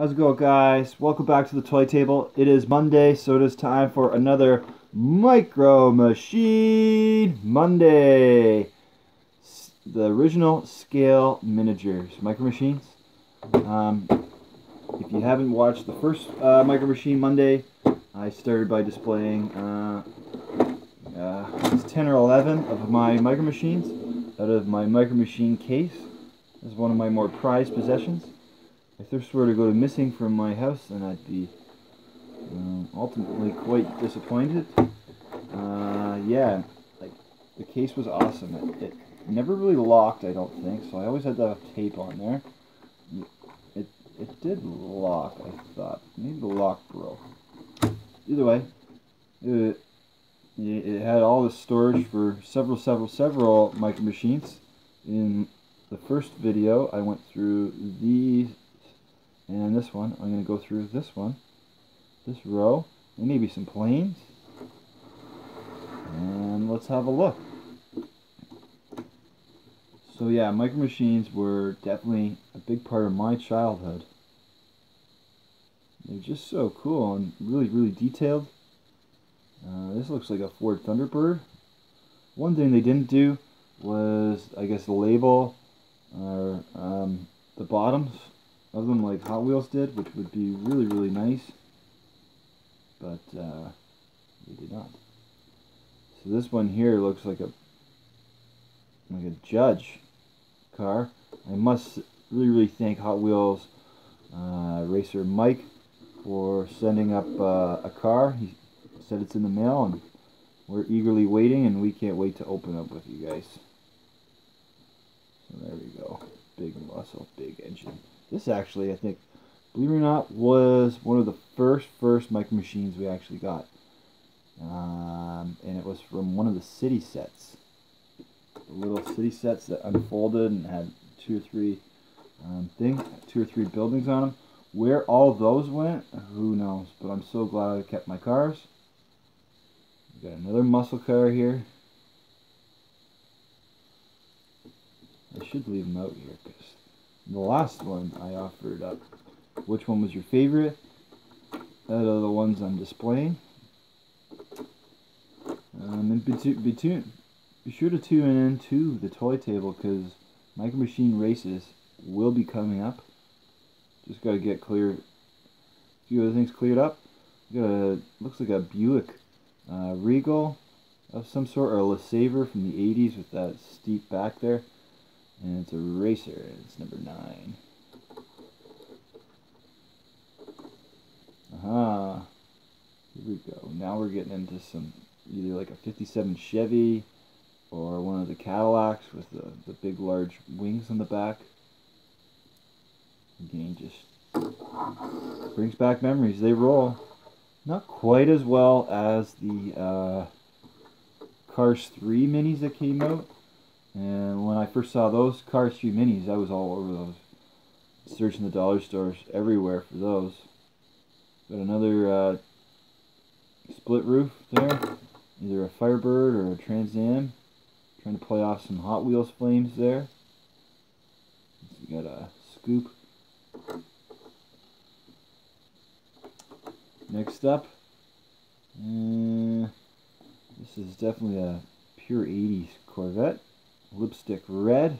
How's it going, guys? Welcome back to the toy table. It is Monday, so it is time for another Micro Machine Monday. The original scale miniatures, Micro Machines. Um, if you haven't watched the first uh, Micro Machine Monday, I started by displaying uh, uh, 10 or 11 of my Micro Machines out of my Micro Machine case. This is one of my more prized possessions. If this were to go to missing from my house, then I'd be um, ultimately quite disappointed. Uh, yeah, like the case was awesome. It, it never really locked, I don't think, so I always had to have tape on there. It it did lock, I thought. Maybe the lock broke. Either way, it, it had all the storage for several, several, several micro machines. In the first video, I went through these and this one. I'm going to go through this one, this row, and maybe some planes. And let's have a look. So yeah, micro machines were definitely a big part of my childhood. They're just so cool and really, really detailed. Uh, this looks like a Ford Thunderbird. One thing they didn't do was, I guess, the label or um, the bottoms of them like Hot Wheels did, which would be really, really nice. But uh, they did not. So this one here looks like a like a Judge car. I must really, really thank Hot Wheels uh, racer Mike for sending up uh, a car. He said it's in the mail, and we're eagerly waiting, and we can't wait to open up with you guys. So there we go. Big muscle, big engine. This actually, I think, believe it or not, was one of the first, first micro machines we actually got. Um, and it was from one of the city sets. The little city sets that unfolded and had two or three um, things, two or three buildings on them. Where all those went, who knows? But I'm so glad I kept my cars. We got another muscle car here. I should leave them out here because the last one I offered up. Which one was your favorite? Out of the ones I'm displaying. Um, and be, be, be sure to tune in to the toy table because Micro Machine races will be coming up. Just got to get clear, a few other things cleared up. Got a, looks like a Buick uh, Regal of some sort, or a LeSabre from the 80s with that steep back there. And it's a racer, it's number 9. Aha. Here we go. Now we're getting into some, either like a 57 Chevy, or one of the Cadillacs with the, the big large wings on the back. Again, just brings back memories. They roll. Not quite as well as the uh, Cars 3 minis that came out. And when I first saw those Cars 3 minis, I was all over those. Searching the dollar stores everywhere for those. Got another uh, split roof there. Either a Firebird or a Trans Am. Trying to play off some Hot Wheels flames there. Got a scoop. Next up, uh, this is definitely a pure 80s Corvette. Lipstick red.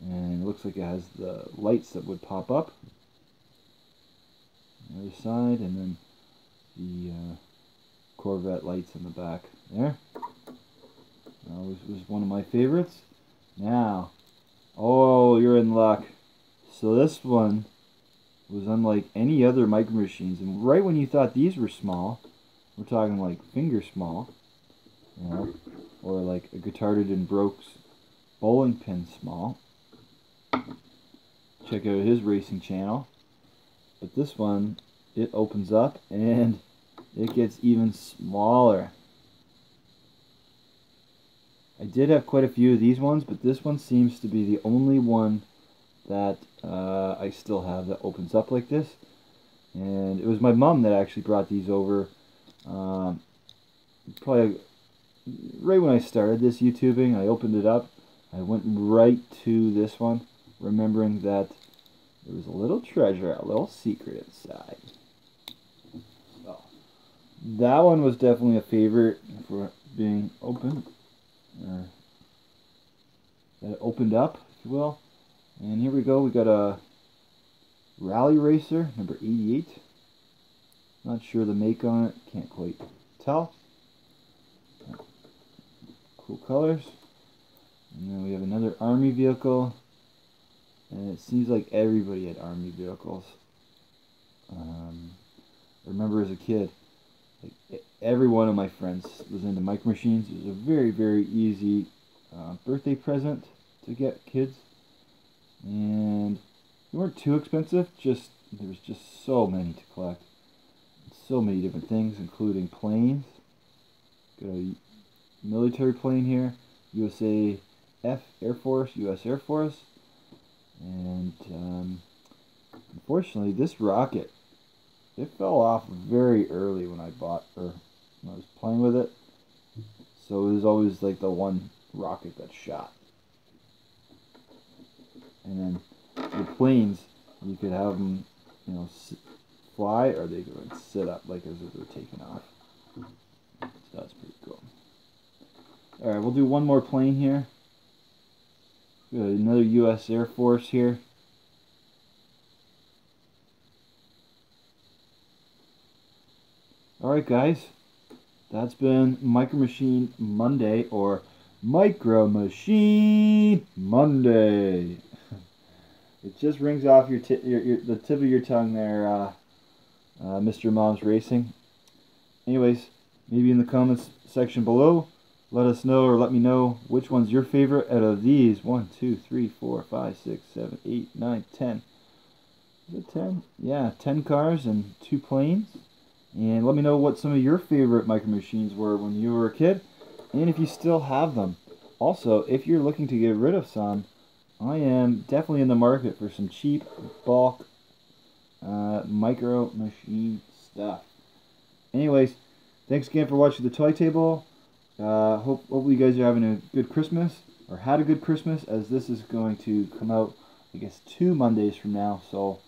And it looks like it has the lights that would pop up. The other side, and then the uh, Corvette lights in the back there. That was, was one of my favorites. Now, oh, you're in luck. So this one was unlike any other micro machines. And right when you thought these were small, we're talking like finger small, you know, or like a Guitarded Brooks bowling pin small. Check out his racing channel. But this one, it opens up and it gets even smaller. I did have quite a few of these ones, but this one seems to be the only one that uh, I still have that opens up like this. And it was my mom that actually brought these over. Um, probably right when I started this YouTubing, I opened it up. I went right to this one, remembering that there was a little treasure, a little secret inside. So, that one was definitely a favorite for being open, or that opened up, if you will. And here we go, we got a Rally Racer, number 88. Not sure the make on it, can't quite tell. Cool colors. And then we have another army vehicle. And it seems like everybody had army vehicles. Um, I remember as a kid, like every one of my friends was into micro machines. It was a very, very easy uh, birthday present to get kids. And they weren't too expensive, just there was just so many to collect. So many different things, including planes. Got a military plane here, USA F Air Force, U.S. Air Force. And um, unfortunately, this rocket, it fell off very early when I bought, or when I was playing with it. So it was always like the one rocket that shot. And then the planes, you could have them, you know, fly or they could sit up like as if they're taking off. So that's pretty cool. Alright, we'll do one more plane here. another U.S. Air Force here. Alright guys, that's been Micro Machine Monday or Micro Machine Monday. it just rings off your, your, your, the tip of your tongue there, uh, uh, Mr. Mom's Racing. Anyways, maybe in the comments section below, let us know or let me know which one's your favorite out of these. One, two, three, four, five, six, seven, eight, nine, ten. Is it ten? Yeah, ten cars and two planes. And let me know what some of your favorite micro machines were when you were a kid, and if you still have them. Also, if you're looking to get rid of some, I am definitely in the market for some cheap bulk uh, micro machine stuff. Anyways, thanks again for watching the toy table. Uh, hope hopefully you guys are having a good Christmas or had a good Christmas as this is going to come out I guess two Mondays from now so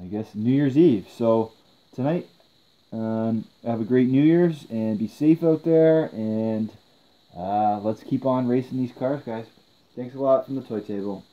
I guess New Year's Eve. So tonight um, have a great New Year's and be safe out there and uh, let's keep on racing these cars guys. Thanks a lot from the toy table